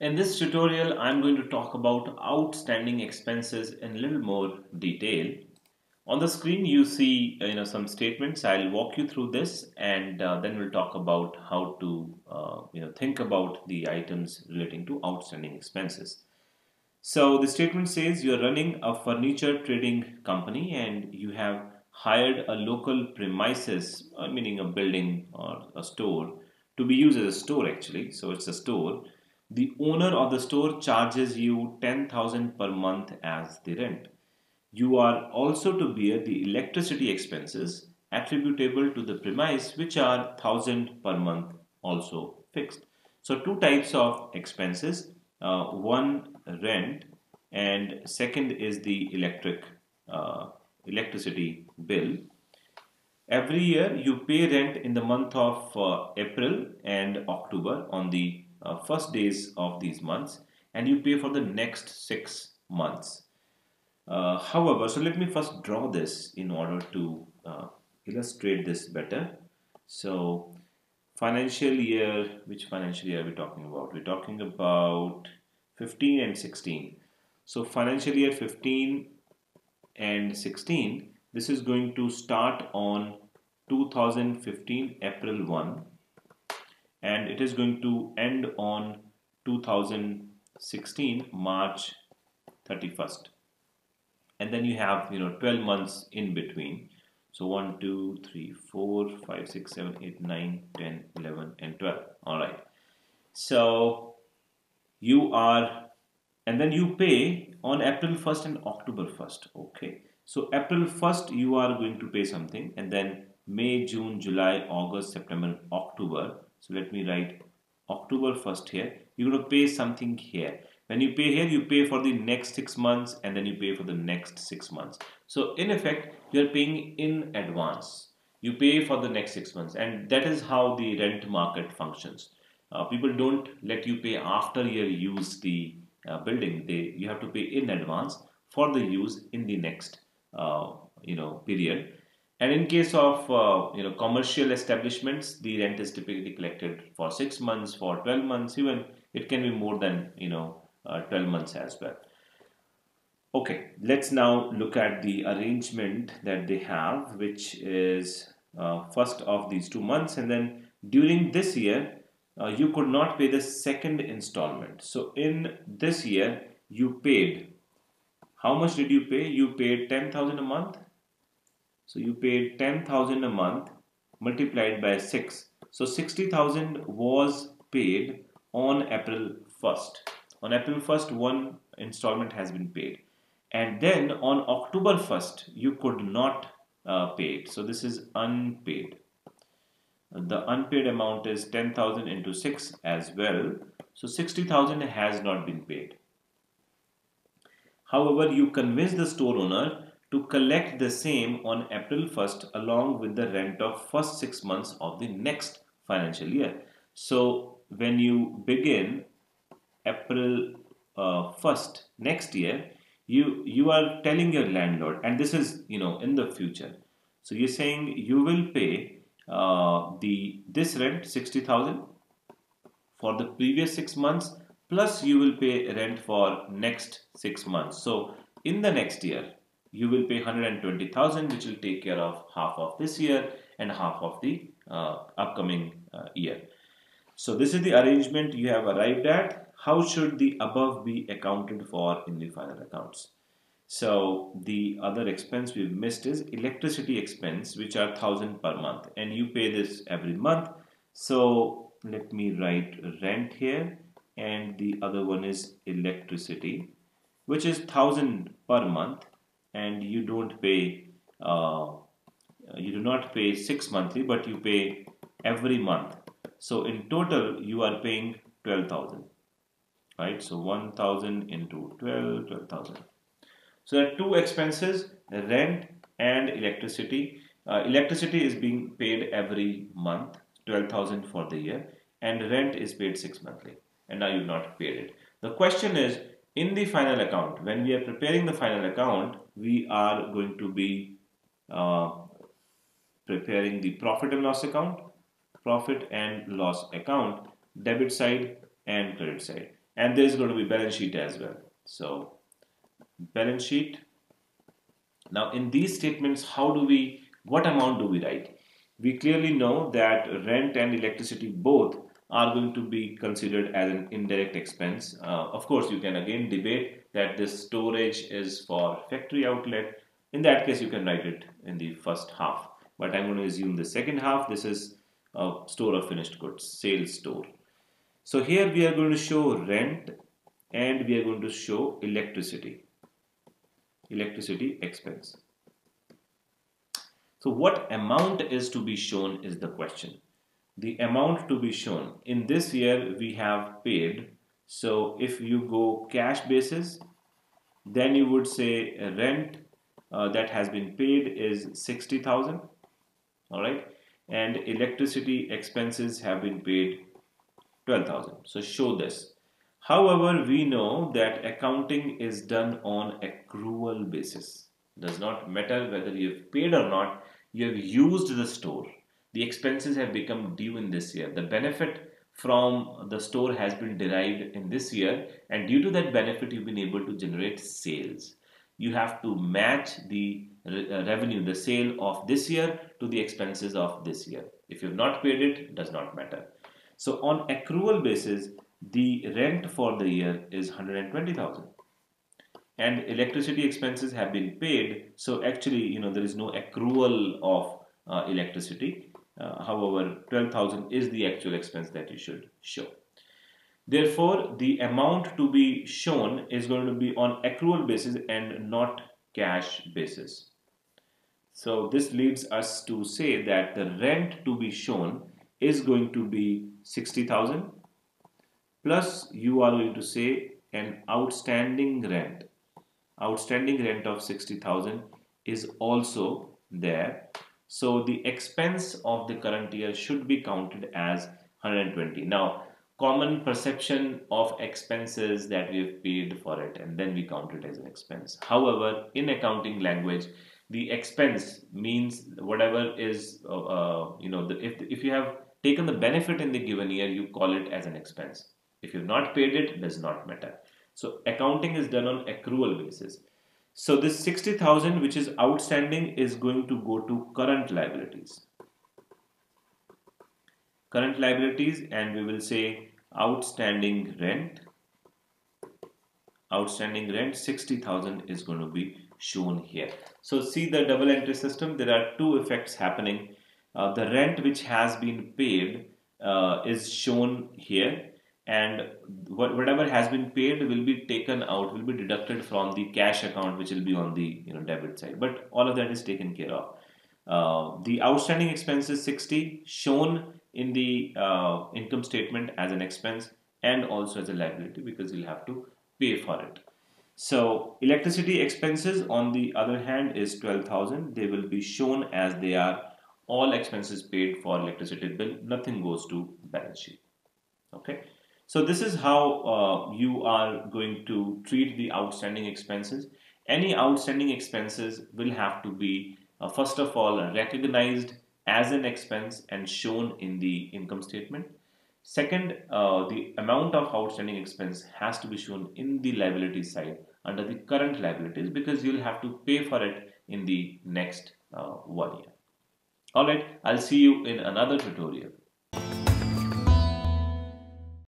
In this tutorial, I'm going to talk about outstanding expenses in a little more detail. On the screen, you see you know some statements. I'll walk you through this, and uh, then we'll talk about how to uh, you know think about the items relating to outstanding expenses. So the statement says you're running a furniture trading company, and you have hired a local premises, uh, meaning a building or a store, to be used as a store actually. So it's a store. The owner of the store charges you 10,000 per month as the rent. You are also to bear the electricity expenses attributable to the premise which are 1000 per month also fixed. So two types of expenses, uh, one rent and second is the electric uh, electricity bill. Every year you pay rent in the month of uh, April and October on the uh, first days of these months and you pay for the next six months. Uh, however, so let me first draw this in order to uh, illustrate this better. So financial year, which financial year are we talking about? We're talking about 15 and 16. So financial year 15 and 16 this is going to start on 2015 April 1 and it is going to end on 2016 March 31st and then you have you know 12 months in between. So 1 2 3 4 5 6 7 8 9 10 11 and 12 all right. So you are and then you pay on April 1st and October 1st okay. So April 1st you are going to pay something. And then May June July August September October so let me write October 1st here. You're going to pay something here. When you pay here you pay for the next six months and then you pay for the next six months. So in effect you're paying in advance. You pay for the next six months and that is how the rent market functions. Uh, people don't let you pay after you use the uh, building. They you have to pay in advance for the use in the next uh, you know period and in case of uh, you know commercial establishments the rent is typically collected for 6 months for 12 months even it can be more than you know uh, 12 months as well okay let's now look at the arrangement that they have which is uh, first of these two months and then during this year uh, you could not pay the second installment. So in this year, you paid, how much did you pay? You paid 10,000 a month. So you paid 10,000 a month multiplied by 6. So 60,000 was paid on April 1st. On April 1st, one installment has been paid. And then on October 1st, you could not uh, pay it. So this is unpaid the unpaid amount is 10,000 into 6 as well. So 60,000 has not been paid. However, you convince the store owner to collect the same on April 1st along with the rent of first 6 months of the next financial year. So when you begin April uh, 1st next year, you, you are telling your landlord and this is, you know, in the future. So you're saying you will pay uh, the this rent 60,000 for the previous six months plus you will pay rent for next six months. So in the next year you will pay 120,000 which will take care of half of this year and half of the uh, upcoming uh, year. So this is the arrangement you have arrived at. How should the above be accounted for in the final accounts? So the other expense we've missed is electricity expense, which are thousand per month, and you pay this every month. So let me write rent here, and the other one is electricity, which is thousand per month, and you don't pay. Uh, you do not pay six monthly, but you pay every month. So in total, you are paying twelve thousand, right? So one thousand into 12, 12,000. So there are two expenses, rent and electricity. Uh, electricity is being paid every month, 12,000 for the year and rent is paid six monthly and now you've not paid it. The question is in the final account, when we are preparing the final account, we are going to be uh, preparing the profit and loss account, profit and loss account, debit side and credit side. and there is going to be balance sheet as well. So balance sheet. Now in these statements how do we what amount do we write? We clearly know that rent and electricity both are going to be considered as an indirect expense. Uh, of course, you can again debate that this storage is for factory outlet. In that case, you can write it in the first half. But I'm going to assume the second half. This is a store of finished goods, sales store. So here we are going to show rent and we are going to show electricity. Electricity expense. So what amount is to be shown is the question. The amount to be shown in this year we have paid. So if you go cash basis, then you would say rent uh, that has been paid is 60,000. All right. And electricity expenses have been paid 12,000. So show this. However, we know that accounting is done on accrual basis. Does not matter whether you have paid or not you have used the store. The expenses have become due in this year. The benefit from the store has been derived in this year and due to that benefit you've been able to generate sales. You have to match the uh, revenue, the sale of this year to the expenses of this year. If you've not paid it, does not matter. So on accrual basis, the rent for the year is 120,000 and electricity expenses have been paid so actually you know there is no accrual of uh, electricity uh, however 12000 is the actual expense that you should show. Therefore the amount to be shown is going to be on accrual basis and not cash basis. So this leads us to say that the rent to be shown is going to be 60000 plus you are going to say an outstanding rent. Outstanding rent of 60,000 is also there. So the expense of the current year should be counted as 120. Now, common perception of expenses that we have paid for it and then we count it as an expense. However, in accounting language, the expense means whatever is, uh, uh, you know, the, if, if you have taken the benefit in the given year, you call it as an expense. If you've not paid it, does not matter. So accounting is done on accrual basis. So this 60,000 which is outstanding is going to go to current liabilities. Current liabilities and we will say outstanding rent. Outstanding rent 60,000 is going to be shown here. So see the double entry system there are two effects happening. Uh, the rent which has been paid uh, is shown here and whatever has been paid will be taken out will be deducted from the cash account which will be on the you know debit side. But all of that is taken care of. Uh, the outstanding expense is 60 shown in the uh, income statement as an expense and also as a liability because you'll have to pay for it. So electricity expenses on the other hand is 12000 they will be shown as they are all expenses paid for electricity bill. Nothing goes to balance sheet. Okay so this is how uh, you are going to treat the outstanding expenses. Any outstanding expenses will have to be uh, first of all recognized as an expense and shown in the income statement. Second, uh, the amount of outstanding expense has to be shown in the liability side under the current liabilities because you'll have to pay for it in the next uh, one year. Alright, I'll see you in another tutorial.